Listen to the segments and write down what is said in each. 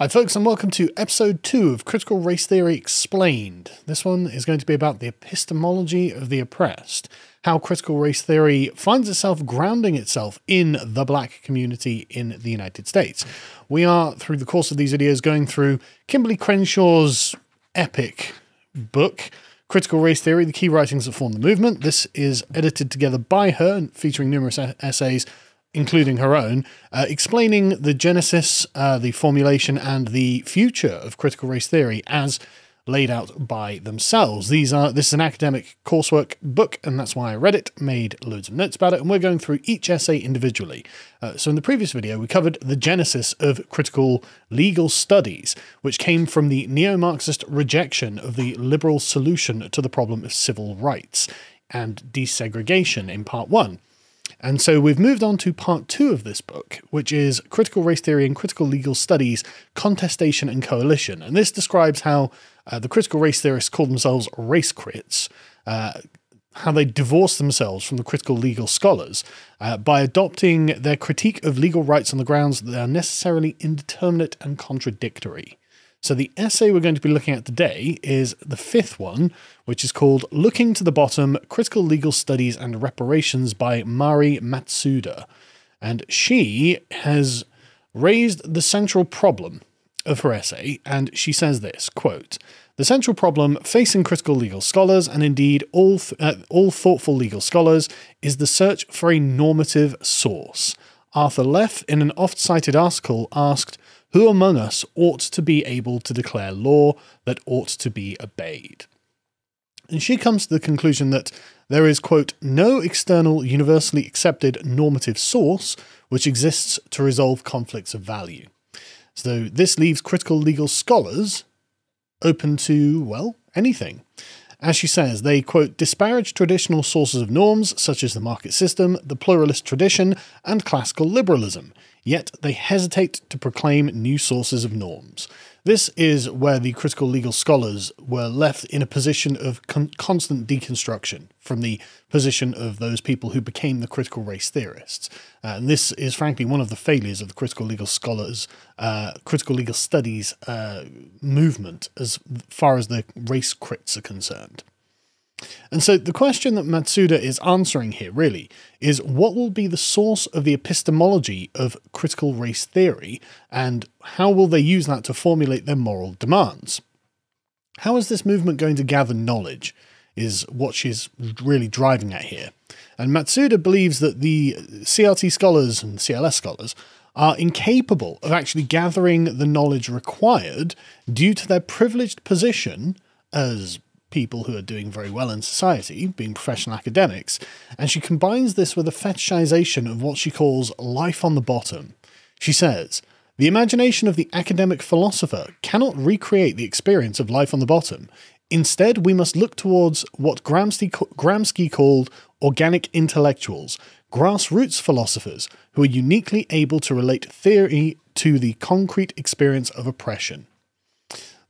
Hi, folks, and welcome to episode two of Critical Race Theory Explained. This one is going to be about the epistemology of the oppressed, how critical race theory finds itself grounding itself in the black community in the United States. We are, through the course of these videos, going through Kimberlé Crenshaw's epic book, Critical Race Theory, the key writings that form the movement. This is edited together by her, and featuring numerous essays including her own, uh, explaining the genesis, uh, the formulation, and the future of critical race theory as laid out by themselves. These are this is an academic coursework book, and that's why I read it, made loads of notes about it, and we're going through each essay individually. Uh, so in the previous video, we covered the genesis of critical legal studies, which came from the neo-Marxist rejection of the liberal solution to the problem of civil rights and desegregation in part one. And so we've moved on to part two of this book, which is Critical Race Theory and Critical Legal Studies Contestation and Coalition. And this describes how uh, the critical race theorists call themselves race crits, uh, how they divorce themselves from the critical legal scholars uh, by adopting their critique of legal rights on the grounds that they are necessarily indeterminate and contradictory. So the essay we're going to be looking at today is the fifth one, which is called Looking to the Bottom, Critical Legal Studies and Reparations by Mari Matsuda. And she has raised the central problem of her essay, and she says this, quote, the central problem facing critical legal scholars, and indeed all, th uh, all thoughtful legal scholars, is the search for a normative source. Arthur Leff, in an oft cited article, asked, who among us ought to be able to declare law that ought to be obeyed? And she comes to the conclusion that there is, quote, no external universally accepted normative source which exists to resolve conflicts of value. So this leaves critical legal scholars open to, well, anything. As she says, they, quote, disparage traditional sources of norms such as the market system, the pluralist tradition, and classical liberalism, yet they hesitate to proclaim new sources of norms. This is where the critical legal scholars were left in a position of con constant deconstruction from the position of those people who became the critical race theorists. Uh, and this is frankly one of the failures of the critical legal scholars, uh, critical legal studies uh, movement as far as the race crits are concerned. And so the question that Matsuda is answering here really is what will be the source of the epistemology of critical race theory and how will they use that to formulate their moral demands? How is this movement going to gather knowledge is what she's really driving at here. And Matsuda believes that the CRT scholars and CLS scholars are incapable of actually gathering the knowledge required due to their privileged position as people who are doing very well in society, being professional academics, and she combines this with a fetishization of what she calls life on the bottom. She says, the imagination of the academic philosopher cannot recreate the experience of life on the bottom. Instead, we must look towards what Gramsci, Gramsci called organic intellectuals, grassroots philosophers who are uniquely able to relate theory to the concrete experience of oppression.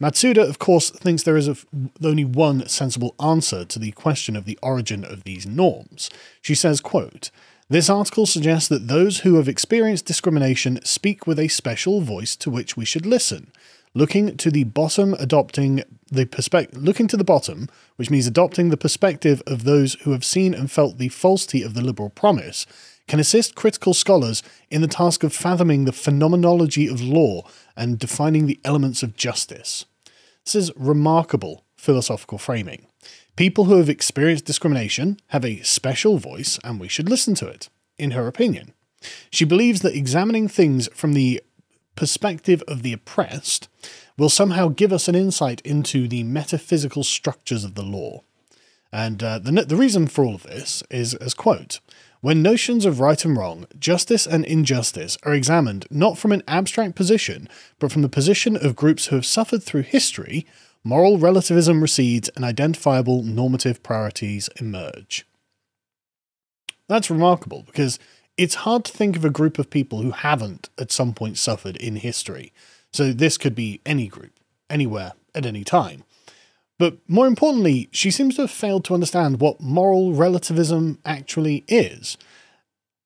Matsuda, of course, thinks there is only one sensible answer to the question of the origin of these norms. She says, quote, this article suggests that those who have experienced discrimination speak with a special voice to which we should listen. Looking to the bottom, adopting the perspective, looking to the bottom, which means adopting the perspective of those who have seen and felt the falsity of the liberal promise, can assist critical scholars in the task of fathoming the phenomenology of law and defining the elements of justice. This is remarkable philosophical framing. People who have experienced discrimination have a special voice and we should listen to it, in her opinion. She believes that examining things from the perspective of the oppressed will somehow give us an insight into the metaphysical structures of the law. And uh, the, the reason for all of this is as quote, when notions of right and wrong, justice and injustice are examined not from an abstract position, but from the position of groups who have suffered through history, moral relativism recedes and identifiable normative priorities emerge. That's remarkable because it's hard to think of a group of people who haven't at some point suffered in history. So this could be any group, anywhere, at any time. But more importantly, she seems to have failed to understand what moral relativism actually is,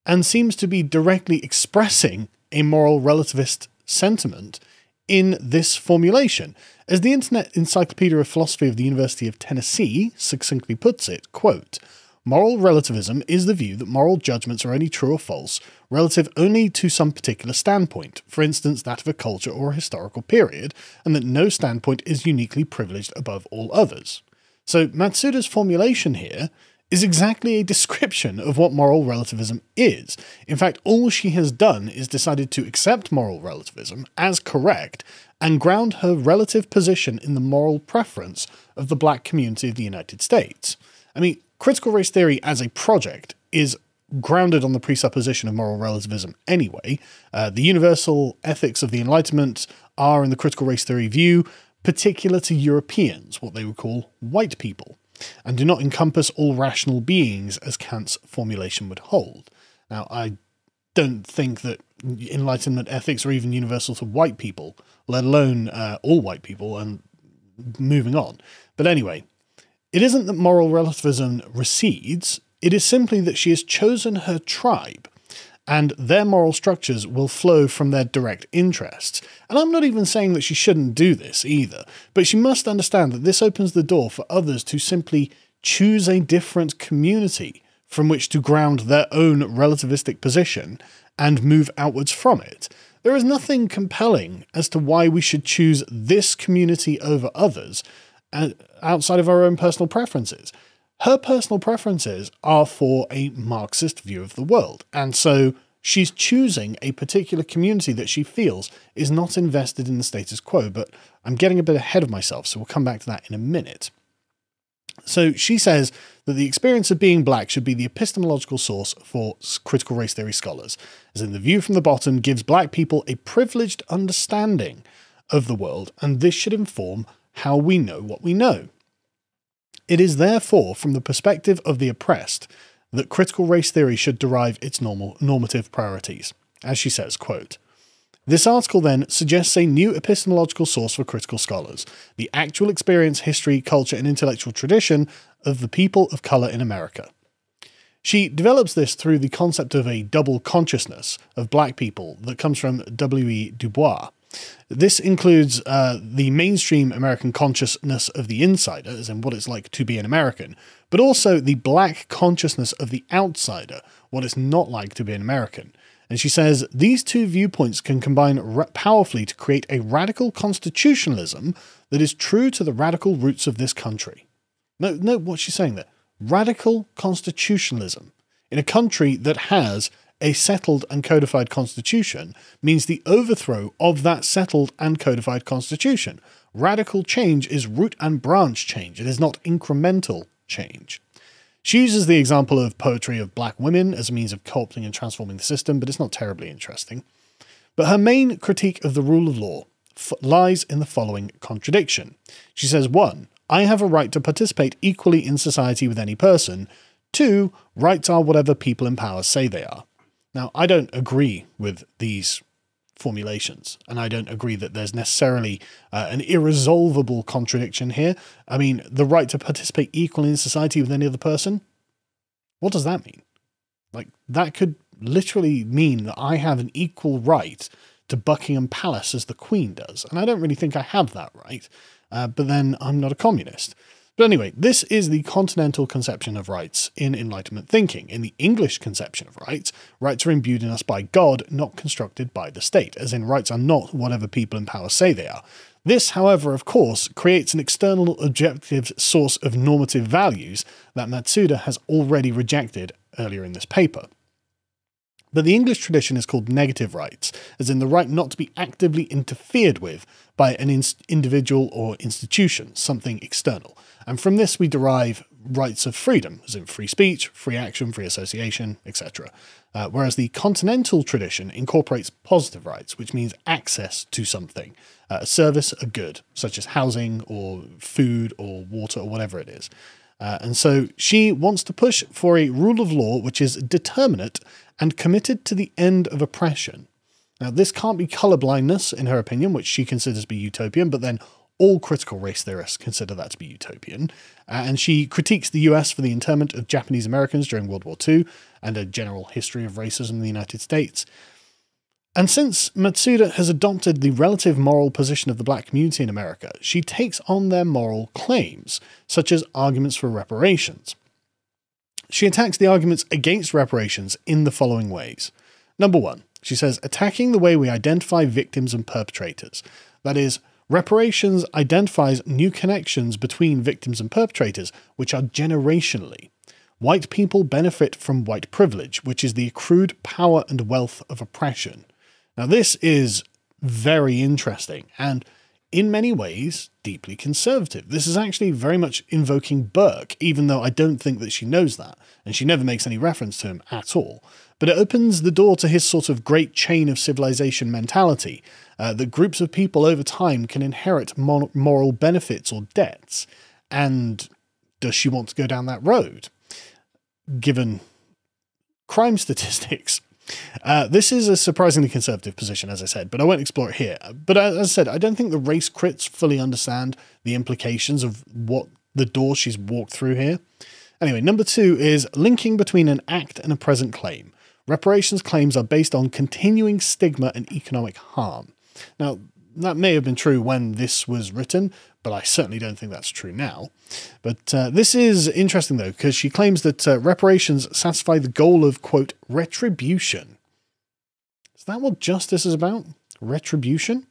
and seems to be directly expressing a moral relativist sentiment in this formulation. As the Internet Encyclopedia of Philosophy of the University of Tennessee succinctly puts it, quote, Moral relativism is the view that moral judgments are only true or false relative only to some particular standpoint, for instance that of a culture or a historical period, and that no standpoint is uniquely privileged above all others. So Matsuda's formulation here is exactly a description of what moral relativism is. In fact, all she has done is decided to accept moral relativism as correct and ground her relative position in the moral preference of the black community of the United States. I mean, critical race theory as a project is grounded on the presupposition of moral relativism anyway. Uh, the universal ethics of the Enlightenment are, in the critical race theory view, particular to Europeans, what they would call white people, and do not encompass all rational beings as Kant's formulation would hold. Now, I don't think that Enlightenment ethics are even universal to white people, let alone uh, all white people, and moving on. But anyway, it isn't that moral relativism recedes, it is simply that she has chosen her tribe, and their moral structures will flow from their direct interests. And I'm not even saying that she shouldn't do this either, but she must understand that this opens the door for others to simply choose a different community from which to ground their own relativistic position and move outwards from it. There is nothing compelling as to why we should choose this community over others, uh, outside of our own personal preferences. Her personal preferences are for a Marxist view of the world, and so she's choosing a particular community that she feels is not invested in the status quo. But I'm getting a bit ahead of myself, so we'll come back to that in a minute. So she says that the experience of being black should be the epistemological source for critical race theory scholars, as in the view from the bottom gives black people a privileged understanding of the world, and this should inform how we know what we know. It is therefore from the perspective of the oppressed that critical race theory should derive its normal normative priorities. As she says, quote, this article then suggests a new epistemological source for critical scholars, the actual experience, history, culture, and intellectual tradition of the people of colour in America. She develops this through the concept of a double consciousness of black people that comes from W.E. Du Bois, this includes uh, the mainstream American consciousness of the insider, as in what it's like to be an American, but also the black consciousness of the outsider, what it's not like to be an American. And she says these two viewpoints can combine powerfully to create a radical constitutionalism that is true to the radical roots of this country. No, no, what's she saying there? Radical constitutionalism in a country that has a settled and codified constitution means the overthrow of that settled and codified constitution. Radical change is root and branch change, it is not incremental change. She uses the example of poetry of black women as a means of co opting and transforming the system, but it's not terribly interesting. But her main critique of the rule of law lies in the following contradiction. She says, 1. I have a right to participate equally in society with any person. 2. Rights are whatever people in power say they are. Now, I don't agree with these formulations, and I don't agree that there's necessarily uh, an irresolvable contradiction here. I mean, the right to participate equally in society with any other person? What does that mean? Like, that could literally mean that I have an equal right to Buckingham Palace as the Queen does, and I don't really think I have that right, uh, but then I'm not a communist. But anyway, this is the continental conception of rights in Enlightenment thinking. In the English conception of rights, rights are imbued in us by God, not constructed by the state, as in rights are not whatever people in power say they are. This, however, of course, creates an external objective source of normative values that Matsuda has already rejected earlier in this paper. But the English tradition is called negative rights, as in the right not to be actively interfered with by an in individual or institution, something external. And from this we derive rights of freedom, as in free speech, free action, free association, etc. Uh, whereas the continental tradition incorporates positive rights, which means access to something, uh, a service, a good, such as housing or food or water or whatever it is. Uh, and so she wants to push for a rule of law which is determinate and committed to the end of oppression. Now, this can't be colorblindness, in her opinion, which she considers to be utopian, but then all critical race theorists consider that to be utopian. Uh, and she critiques the US for the internment of Japanese Americans during World War II and a general history of racism in the United States. And since Matsuda has adopted the relative moral position of the black community in America, she takes on their moral claims, such as arguments for reparations. She attacks the arguments against reparations in the following ways. Number one, she says attacking the way we identify victims and perpetrators. That is, reparations identifies new connections between victims and perpetrators, which are generationally. White people benefit from white privilege, which is the accrued power and wealth of oppression. Now, this is very interesting and, in many ways, deeply conservative. This is actually very much invoking Burke, even though I don't think that she knows that, and she never makes any reference to him at all. But it opens the door to his sort of great chain of civilization mentality uh, that groups of people over time can inherit moral benefits or debts. And does she want to go down that road? Given crime statistics, uh, this is a surprisingly conservative position, as I said, but I won't explore it here. But as I said, I don't think the race crits fully understand the implications of what the door she's walked through here. Anyway, number two is linking between an act and a present claim. Reparations claims are based on continuing stigma and economic harm. Now, that may have been true when this was written, but I certainly don't think that's true now. But uh, this is interesting, though, because she claims that uh, reparations satisfy the goal of, quote, retribution. Is that what justice is about? Retribution?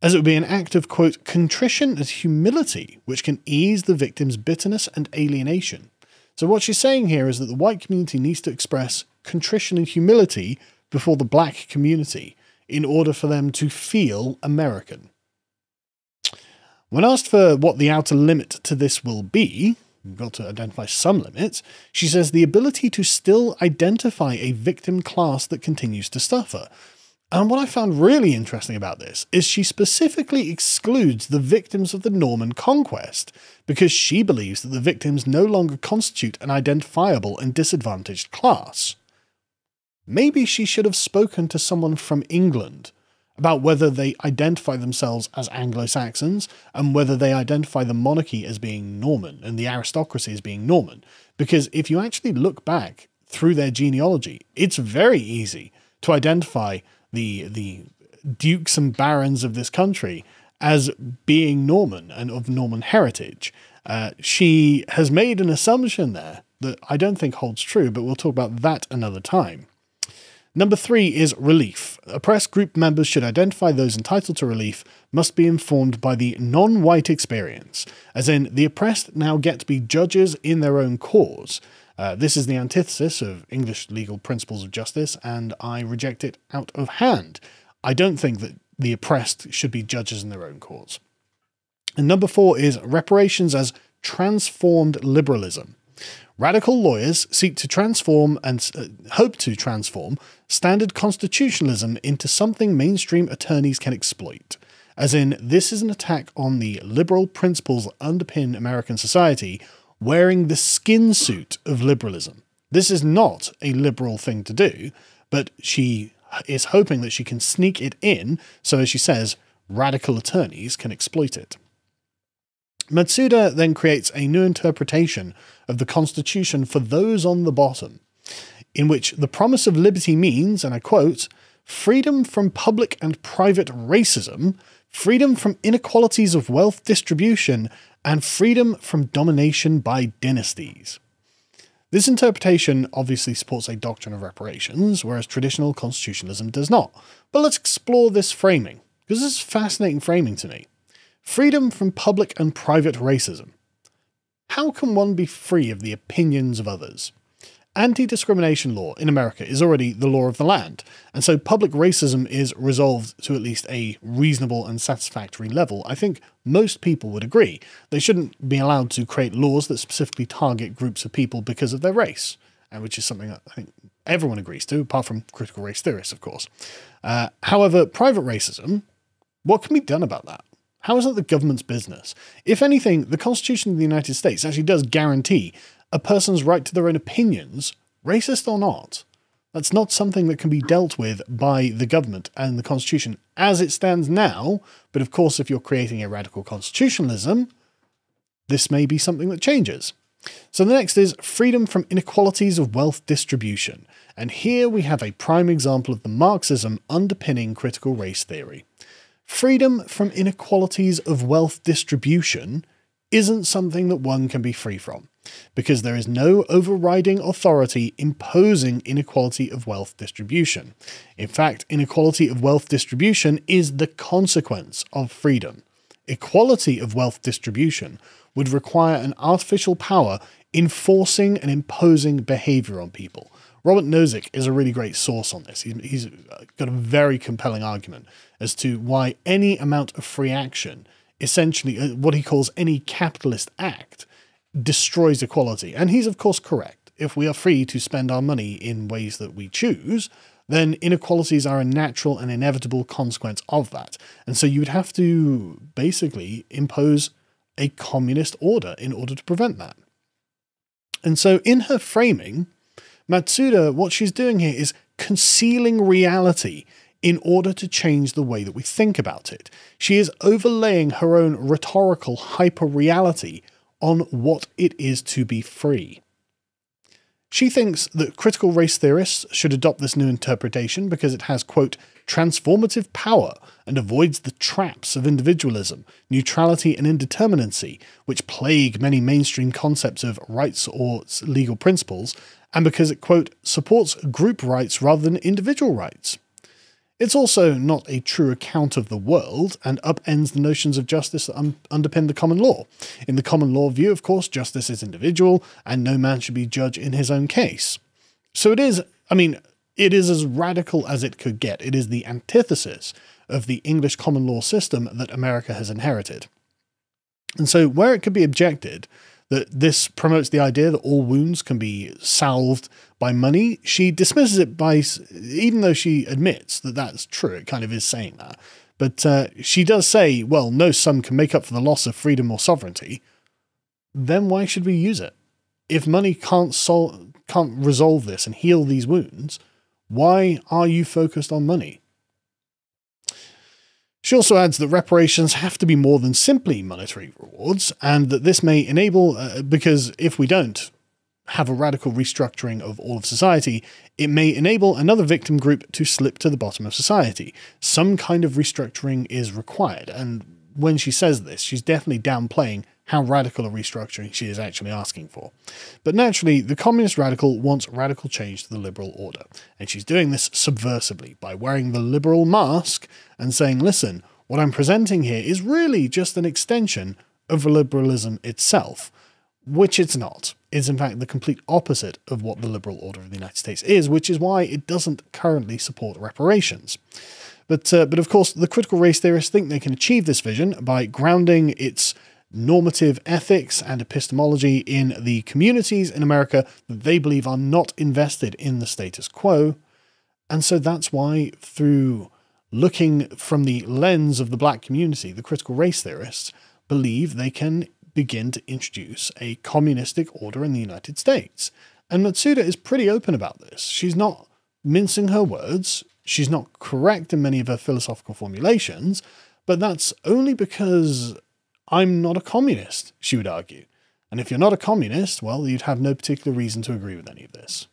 As it would be an act of, quote, contrition and humility, which can ease the victim's bitterness and alienation. So, what she's saying here is that the white community needs to express contrition and humility before the black community in order for them to feel American. When asked for what the outer limit to this will be, we've got to identify some limits, she says the ability to still identify a victim class that continues to suffer. And what I found really interesting about this is she specifically excludes the victims of the Norman conquest because she believes that the victims no longer constitute an identifiable and disadvantaged class. Maybe she should have spoken to someone from England about whether they identify themselves as Anglo Saxons and whether they identify the monarchy as being Norman and the aristocracy as being Norman. Because if you actually look back through their genealogy, it's very easy to identify the, the dukes and barons of this country as being Norman and of Norman heritage. Uh, she has made an assumption there that I don't think holds true, but we'll talk about that another time. Number three is relief. Oppressed group members should identify those entitled to relief, must be informed by the non white experience, as in, the oppressed now get to be judges in their own cause. Uh, this is the antithesis of English legal principles of justice, and I reject it out of hand. I don't think that the oppressed should be judges in their own cause. And number four is reparations as transformed liberalism. Radical lawyers seek to transform and uh, hope to transform standard constitutionalism into something mainstream attorneys can exploit. As in, this is an attack on the liberal principles that underpin American society, wearing the skin suit of liberalism. This is not a liberal thing to do, but she is hoping that she can sneak it in so, as she says, radical attorneys can exploit it. Matsuda then creates a new interpretation of the Constitution for those on the bottom, in which the promise of liberty means, and I quote, freedom from public and private racism, freedom from inequalities of wealth distribution, and freedom from domination by dynasties. This interpretation obviously supports a doctrine of reparations, whereas traditional constitutionalism does not. But let's explore this framing, because this is fascinating framing to me. Freedom from public and private racism. How can one be free of the opinions of others? Anti discrimination law in America is already the law of the land, and so public racism is resolved to at least a reasonable and satisfactory level. I think most people would agree. They shouldn't be allowed to create laws that specifically target groups of people because of their race, and which is something that I think everyone agrees to, apart from critical race theorists, of course. Uh, however, private racism, what can be done about that? How is that the government's business? If anything, the Constitution of the United States actually does guarantee a person's right to their own opinions, racist or not. That's not something that can be dealt with by the government and the Constitution as it stands now. But of course, if you're creating a radical constitutionalism, this may be something that changes. So the next is freedom from inequalities of wealth distribution. And here we have a prime example of the Marxism underpinning critical race theory. Freedom from inequalities of wealth distribution isn't something that one can be free from, because there is no overriding authority imposing inequality of wealth distribution. In fact, inequality of wealth distribution is the consequence of freedom. Equality of wealth distribution would require an artificial power enforcing and imposing behavior on people. Robert Nozick is a really great source on this. He's, he's got a very compelling argument as to why any amount of free action essentially uh, what he calls any capitalist act destroys equality. And he's, of course, correct. If we are free to spend our money in ways that we choose, then inequalities are a natural and inevitable consequence of that. And so you would have to basically impose a communist order in order to prevent that. And so in her framing, Matsuda, what she's doing here is concealing reality in order to change the way that we think about it. She is overlaying her own rhetorical hyper-reality on what it is to be free. She thinks that critical race theorists should adopt this new interpretation because it has, quote, transformative power and avoids the traps of individualism, neutrality, and indeterminacy, which plague many mainstream concepts of rights or legal principles, and because it, quote, supports group rights rather than individual rights. It's also not a true account of the world and upends the notions of justice that un underpin the common law. In the common law view, of course, justice is individual and no man should be judge in his own case. So it is, I mean, it is as radical as it could get. It is the antithesis of the English common law system that America has inherited. And so, where it could be objected that this promotes the idea that all wounds can be salved by money, she dismisses it by, even though she admits that that's true, it kind of is saying that. But uh, she does say, well, no sum can make up for the loss of freedom or sovereignty. Then why should we use it? If money can't solve, can't resolve this and heal these wounds, why are you focused on money? She also adds that reparations have to be more than simply monetary rewards, and that this may enable, uh, because if we don't have a radical restructuring of all of society, it may enable another victim group to slip to the bottom of society. Some kind of restructuring is required, and when she says this, she's definitely downplaying how radical a restructuring she is actually asking for. But naturally, the communist radical wants radical change to the liberal order, and she's doing this subversively by wearing the liberal mask and saying, listen, what I'm presenting here is really just an extension of liberalism itself, which it's not. It's in fact the complete opposite of what the liberal order of the United States is, which is why it doesn't currently support reparations. But, uh, but of course, the critical race theorists think they can achieve this vision by grounding its normative ethics and epistemology in the communities in America that they believe are not invested in the status quo. And so that's why, through looking from the lens of the black community, the critical race theorists believe they can begin to introduce a communistic order in the United States. And Matsuda is pretty open about this. She's not mincing her words, she's not correct in many of her philosophical formulations, but that's only because I'm not a communist, she would argue. And if you're not a communist, well, you'd have no particular reason to agree with any of this.